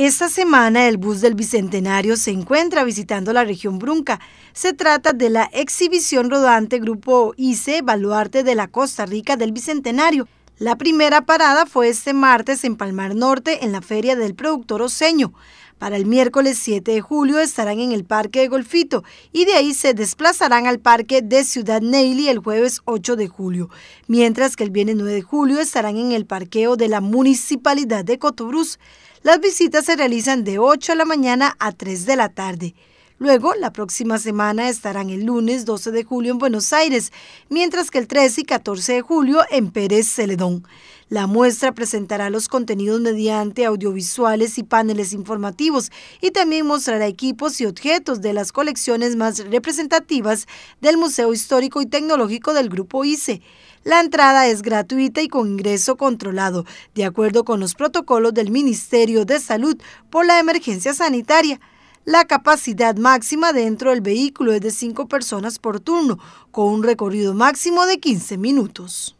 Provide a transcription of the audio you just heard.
Esta semana el bus del Bicentenario se encuentra visitando la región Brunca. Se trata de la exhibición rodante Grupo ICE Baluarte de la Costa Rica del Bicentenario. La primera parada fue este martes en Palmar Norte en la Feria del Productor Oseño. Para el miércoles 7 de julio estarán en el Parque de Golfito y de ahí se desplazarán al Parque de Ciudad Neily el jueves 8 de julio, mientras que el viernes 9 de julio estarán en el parqueo de la Municipalidad de Cotobruz. Las visitas se realizan de 8 de la mañana a 3 de la tarde. Luego, la próxima semana estarán el lunes 12 de julio en Buenos Aires, mientras que el 13 y 14 de julio en Pérez Celedón. La muestra presentará los contenidos mediante audiovisuales y paneles informativos y también mostrará equipos y objetos de las colecciones más representativas del Museo Histórico y Tecnológico del Grupo ICE. La entrada es gratuita y con ingreso controlado, de acuerdo con los protocolos del Ministerio de Salud por la emergencia sanitaria. La capacidad máxima dentro del vehículo es de cinco personas por turno, con un recorrido máximo de 15 minutos.